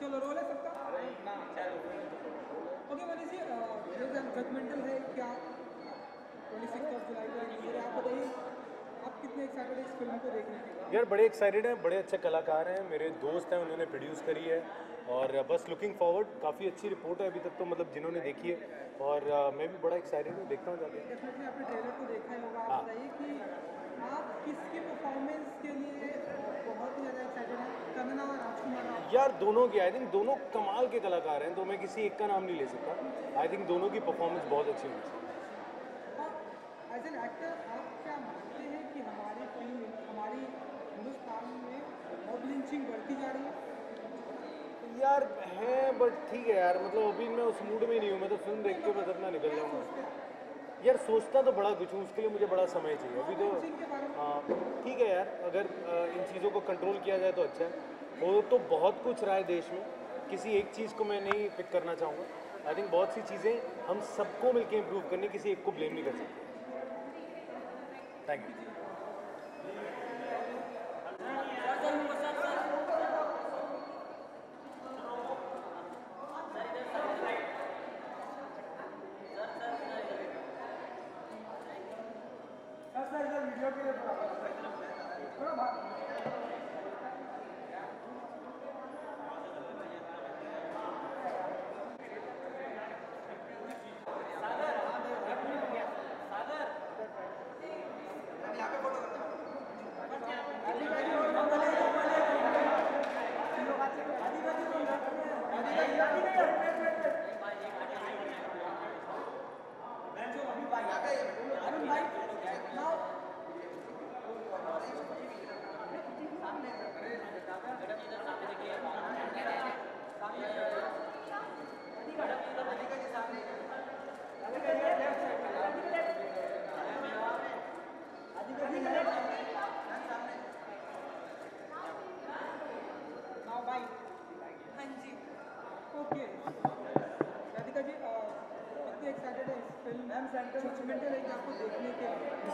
चलो रोल है सबका? ओके मनीष जी जजमेंटल है क्या? ट्वेंटी सिक्स ऑफ़ जुलाई को है आप बताइए आप कितने एक्साइटेड इस फ़िल्म को देखने के यार बड़े एक्साइटेड हैं बड़े अच्छे कलाकार हैं मेरे दोस्त हैं उन्होंने प्रोड्यूस करी है। और बस लुकिंग फॉरवर्ड काफ़ी अच्छी रिपोर्ट है अभी तक तो मतलब जिन्होंने देखी है। और मैं भी बड़ा एक्साइटेड हूँ देखता हूँ जाके। आपने ट्रेलर को देखा होगा। हाँ। आप बताइए कि आप किसकी परफॉर्मेंस के लिए बहुत ही ज़्यादा एक्साइटेड हैं? कंगना यार दोनों की आई थिंक दोनों कमाल के कलाकार हैं तो मैं किसी एक का नाम नहीं ले सकता। आई थिंक दोनों की परफॉर्मेंस बहुत अच्छी होनी चाहिए। हैं यार है बट ठीक है यार मतलब अभी मैं उस मूड में नहीं हूँ मैं तो फ़िल्म देख के बस अपना निकल जाऊँगा। यार सोचता तो बड़ा कुछ हूँ उसके लिए मुझे बड़ा समय चाहिए। अभी तो हाँ ठीक है यार अगर इन चीज़ों को कंट्रोल किया जाए तो अच्छा है। वो तो बहुत कुछ रहा है देश में। किसी एक चीज़ को मैं नहीं पिक करना चाहूँगा। आई थिंक बहुत सी चीज़ें हम सबको मिलकर इम्प्रूव करने, किसी एक को ब्लेम नहीं कर सकते। थैंक यू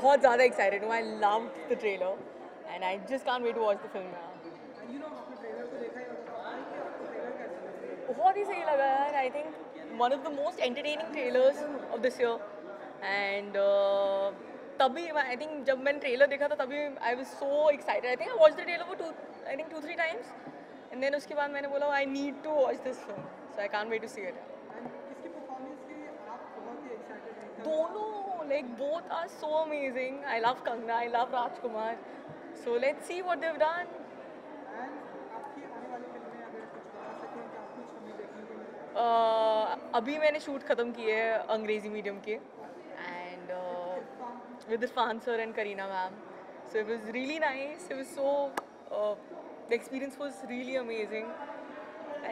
बहुत ज़्यादा एक्साइटेड हूँ। I love the trailer and I just can't wait to watch the film you know आपने ट्रेलर को देखा होगा। बताइए कि आपको ट्रेलर कैसा लग बहुत ही सही लगा यार I think one of the most entertaining trailers of this year and तभी आई थिंक जब मैंने ट्रेलर देखा था तभी I was so excited I think I watch the trailer for two I think two three times and then उसके बाद मैंने बोला I need to watch this film so I can't wait to see it दोनों like both are so amazing I love Kangana I love Rajkumar so let's see देखने को मिले Uh, अभी मैंने शूट ख़त्म किए अंग्रेज़ी मीडियम के। And with Irrfan sir and Kareena ma'am so it was really nice it was so the experience was really amazing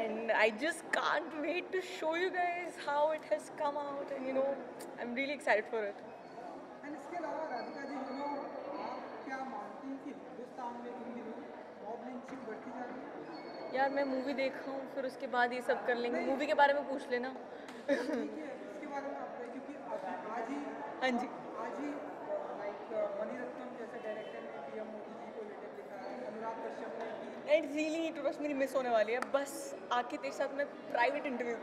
and I just can't wait to show you guys how it has come out and you know I'm really excited for it. And इसके अलावा Radhika ji you know आप क्या मानती हैं कि हिंदुस्तान में इन दिनों mob lynching बढ़ती जा रही है? यार मैं मूवी देखा हूँ फिर उसके बाद ये सब कर लेंगे। मूवी के बारे में पूछ लेना। ठीक है इसके बारे में आप क्योंकि आज ही हाँ जी। आज ही लाइक मनी रत्नम जैसे डायरेक्टर ने पीएम मोदी जी को लेटर लिखा है अनुराग कश्यप ने एंड रियली टू मेरी मिस होने वाली है। बस आके तेरे साथ मैं private interview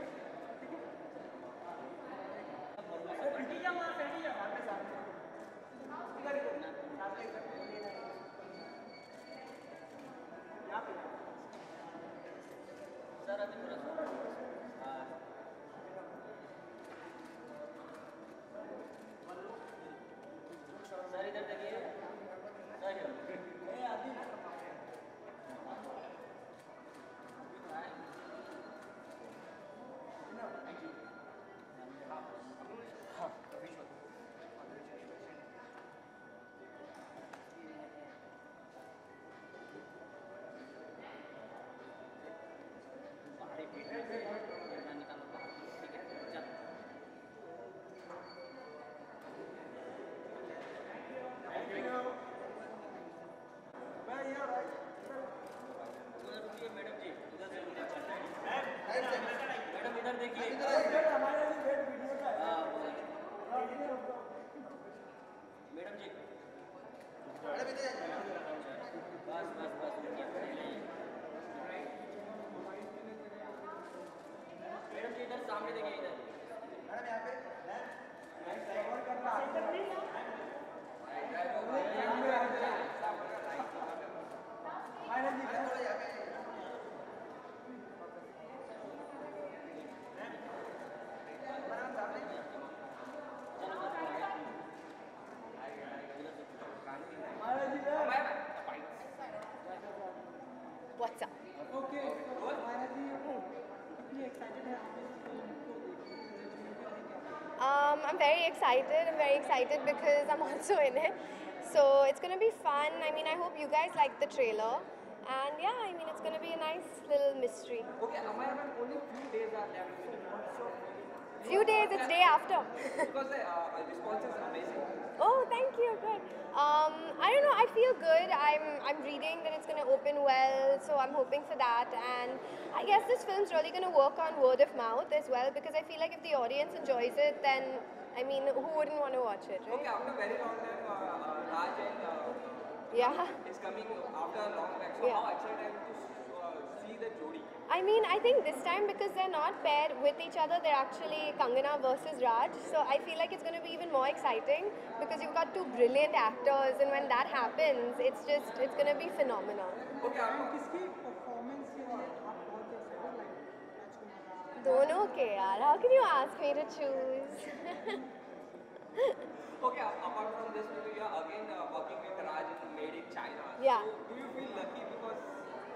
madam ji madam इधर देखिए। Excited. I'm very excited because I'm also in it. So it's going to be fun. I mean, I hope you guys like the trailer. And yeah, I mean, it's going to be a nice little mystery. Okay, Amaya ma'am, only few days are left with the month, so Few days, it's day after. because the uh, response is amazing. oh, thank you. Good. Um, I don't know. I feel good. I'm I'm reading that it's going to open well, so I'm hoping for that. And I guess this film's really going to work on word of mouth as well because I feel like if the audience enjoys it, then I mean, who wouldn't want to watch it, right? Okay, after very long time, uh, uh, Raj and uh, yeah. is coming after a long time. So yeah. how excited to uh, see the Jodi? I mean, I think this time because they're not paired with each other, they're actually Kangana versus Raj. So I feel like it's going to be even more exciting because you've got two brilliant actors, and when that happens, it's just it's going to be phenomenal. Okay, I mean, दोनों के यार, how can you ask me to choose? okay. a- Apart from this movie, you are again uh, working with Raj in Made in China. Yeah. So do you feel lucky because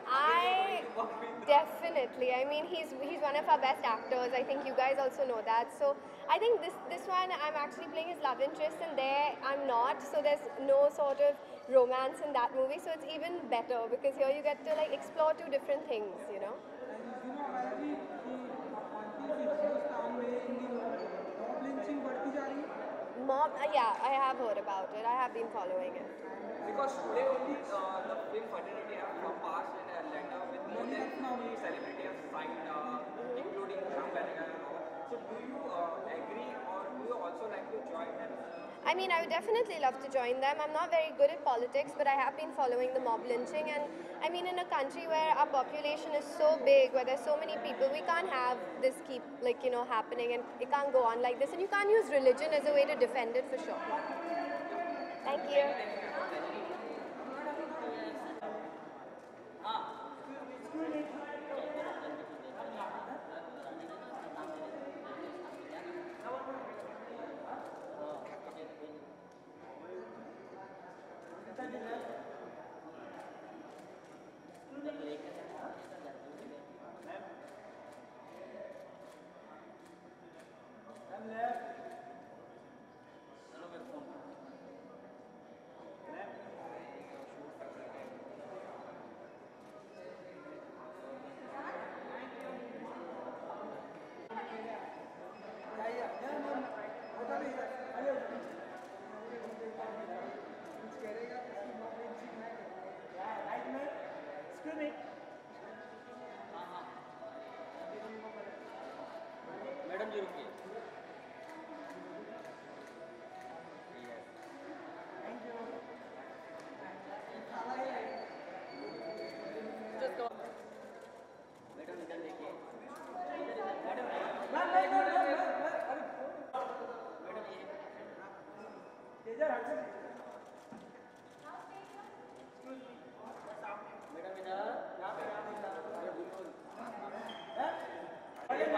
I you work with definitely. I mean, he's he's one of our best actors. I think you guys also know that. So I think this this one I'm actually playing his love interest, and there I'm not. So there's no sort of romance in that movie. So it's even better because here you get to like explore two different things. You know. Mom, uh, yeah, I have heard about it. I have been following it. Because today only uh, the film fraternity have passed in Atlanta with more than 50 celebrities signed, uh, including Sham Benegal and all. So do you uh, agree or do you also like to join them? I mean, I would definitely love to join them. I'm not very good at politics, but I have been following the mob lynching. And I mean, in a country where our population is so big, where there's so many people, we can't have this keep, like, you know, happening. And it can't go on like this. And you can't use religion as a way to defend it for sure. Thank you.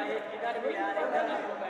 ¡Vaya, quitar, quitar!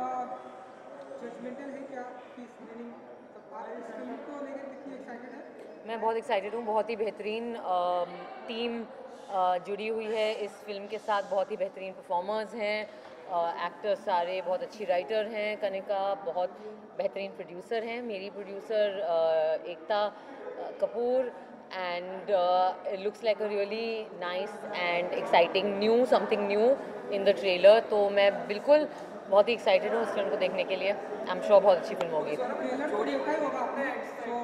है मैं बहुत excited हूँ बहुत ही बेहतरीन team जुड़ी हुई है इस फ़िल्म के साथ। बहुत ही बेहतरीन परफॉर्मर्स हैं एक्टर्स सारे बहुत अच्छी राइटर हैं कनिका बहुत बेहतरीन प्रोड्यूसर हैं। मेरी producer Ekta uh, Kapoor and looks like a really nice and exciting new something new in the trailer तो मैं बिल्कुल बहुत ही एक्साइटेड हूँ उस फ़िल्म को देखने के लिए। आई एम श्योर बहुत अच्छी फ़िल्म होगी। तो तो तो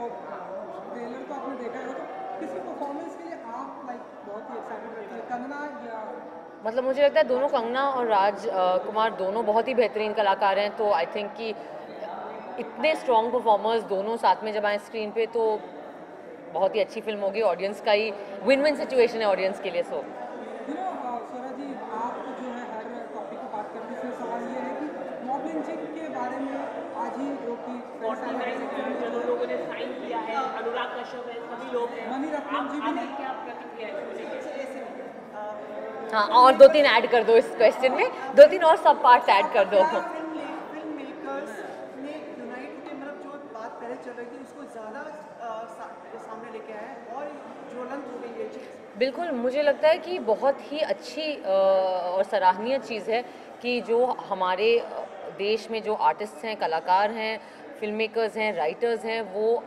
मतलब मुझे लगता है दोनों कंगना और राज कुमार दोनों बहुत ही बेहतरीन कलाकार हैं तो आई थिंक कि इतने स्ट्रॉन्ग परफॉर्मर्स दोनों साथ में जब आए स्क्रीन पे तो बहुत ही अच्छी फ़िल्म होगी। ऑडियंस का ही विन विन सिचुएशन है ऑडियंस के लिए सो यू नो स्वरा जी आप जो है हर टॉपिक की बात करते हैं सवाल ये है कि मॉब लिंचिंग के बारे में आज ही जो कि जो लोगों ने साइन किया है अनुराग कश्यप है सभी लोग हैं। मणि जी भी क्या प्रतिक्रिया है हाँ। और दो तीन ऐड कर दो इस क्वेश्चन में। दो तीन और सब पार्ट्स ऐड कर दो। मतलब बिल्कुल मुझे लगता है कि बहुत ही अच्छी और सराहनीय चीज़ है कि जो हमारे देश में जो आर्टिस्ट हैं कलाकार हैं फ़िल्म मेकर्स हैं राइटर्स हैं वो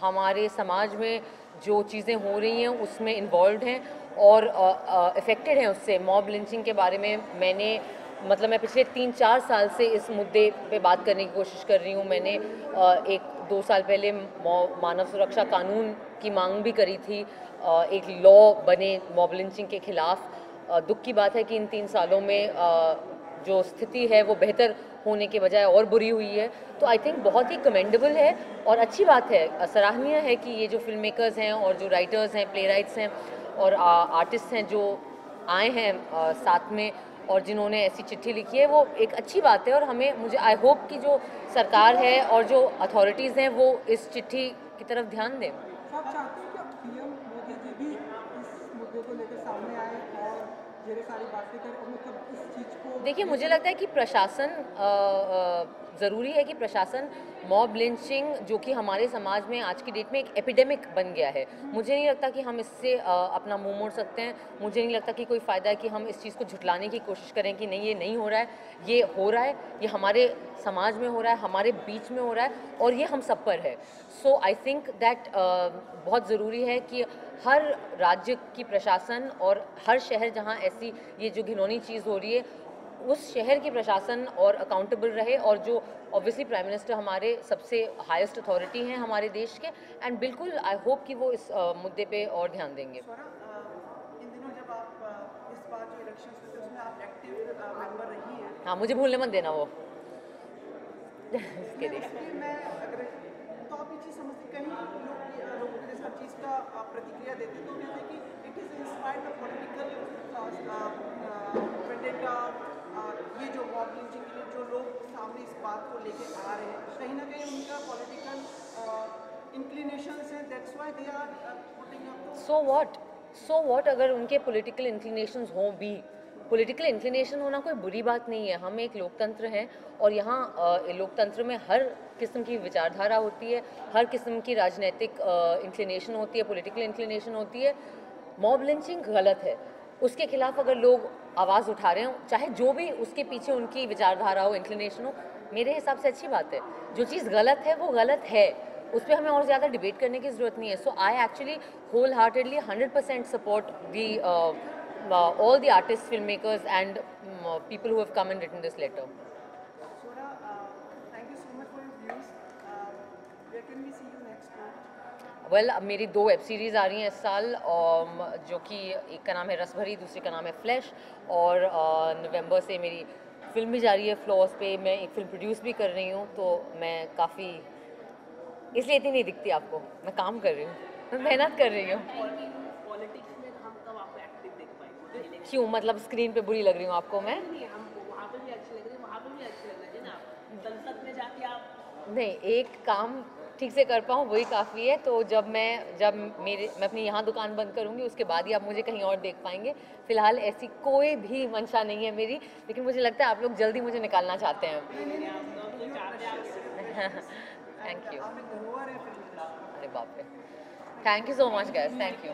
हमारे समाज में जो चीज़ें हो रही हैं उसमें इन्वॉल्व हैं और इफ़ेक्टेड हैं उससे। मॉब लिंचिंग के बारे में मैंने मतलब मैं पिछले तीन चार साल से इस मुद्दे पे बात करने की कोशिश कर रही हूँ। मैंने अ, एक दो साल पहले मानव सुरक्षा कानून की मांग भी करी थी। अ, एक लॉ बने मॉब लिंचिंग के खिलाफ। अ, दुख की बात है कि इन तीन सालों में जो स्थिति है वो बेहतर होने के बजाय और बुरी हुई है। तो आई थिंक बहुत ही कमेंडेबल है और अच्छी बात है। सराहनीय है कि ये जो फ़िल्म मेकर्स हैं और जो राइटर्स हैं प्ले राइट्स हैं और आर्टिस्ट हैं जो आए हैं साथ में और जिन्होंने ऐसी चिट्ठी लिखी है, वो एक अच्छी बात है और हमें, मुझे आई होप कि जो सरकार है और जो अथॉरिटीज़ हैं वो इस चिट्ठी की तरफ़ ध्यान दें। चाहते हैं कि पीएम मोदी जी भी इस मुद्दे को लेकर सामने आए और मतलब देखिए मुझे लगता है कि प्रशासन ज़रूरी है कि प्रशासन मॉब लिंचिंग जो कि हमारे समाज में आज की डेट में एक एपिडेमिक बन गया है। मुझे नहीं लगता कि हम इससे अपना मुँह मोड़ सकते हैं। मुझे नहीं लगता कि कोई फ़ायदा है कि हम इस चीज़ को झुटलाने की कोशिश करें कि नहीं, ये नहीं हो रहा है। ये हो रहा है, ये हमारे समाज में हो रहा है, हमारे बीच में हो रहा है और ये हम सब पर है। सो आई थिंक दैट बहुत ज़रूरी है कि हर राज्य की प्रशासन और हर शहर जहाँ ऐसी ये जो घिनौनी चीज़ हो रही है उस शहर के प्रशासन और अकाउंटेबल रहे और जो ऑब्वियसली प्राइम मिनिस्टर हमारे सबसे हाईएस्ट अथॉरिटी हैं हमारे देश के एंड बिल्कुल आई होप कि वो इस अ, मुद्दे पे और ध्यान देंगे। हैं? मुझे भूलने मत देना वो। इसके लिए। तो प्रतिक्रिया देते तो कहते हैं कि it is inspired the political ये जो मॉब लिंचिंग के लिए जो लोग सामने इस बात को लेके आ रहे हैं, कहीं ना कहीं उनका पॉलिटिकल इंक्लिनेशंस हैं that's why they are putting up so what so what अगर उनके पॉलिटिकल इंक्लिनेशंस हों भी? पॉलिटिकल इंक्लिनेशन होना कोई बुरी बात नहीं है। हम एक लोकतंत्र हैं और यहाँ लोकतंत्र में हर किस्म की विचारधारा होती है, हर किस्म की राजनीतिक इंक्लिनेशन होती है पॉलिटिकल इंक्लिनेशन होती है। मॉब लिंचिंग गलत है। उसके खिलाफ अगर लोग आवाज़ उठा रहे हो, चाहे जो भी उसके पीछे उनकी विचारधारा हो इंक्लिनेशन हो, मेरे हिसाब से अच्छी बात है। जो चीज़ गलत है, वो गलत है। उस पर हमें और ज़्यादा डिबेट करने की ज़रूरत नहीं है। So I actually wholeheartedly hundred percent support the all the artist film makers and people who have come and written this this well well, मेरी दो वेब सीरीज़ आ रही हैं इस साल um, जो कि एक का नाम है रस भरी दूसरी का नाम है फ्लैश और नवंबर से मेरी फ़िल्म भी जा रही है फ्लॉस पे मैं एक फ़िल्म प्रोड्यूस भी कर रही हूँ तो मैं काफ़ी इसलिए इतनी नहीं दिखती आपको मैं काम कर रही हूँ मैं मेहनत कर रही हूँ। क्यों? मतलब स्क्रीन पे बुरी लग रही हूँ आपको मैं? नहीं एक काम ठीक से कर पाऊँ, वही काफ़ी है। तो जब मैं, जब मेरे, मैं अपनी यहाँ दुकान बंद करूँगी, उसके बाद ही आप मुझे कहीं और देख पाएँगे। फ़िलहाल ऐसी कोई भी मंशा नहीं है मेरी, लेकिन मुझे लगता है आप लोग जल्दी मुझे निकालना चाहते हैं। थैंक यू अरे बाप रे। Thank you so much guys thank you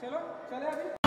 चलो, चले अभी।